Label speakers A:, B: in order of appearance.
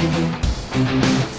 A: Música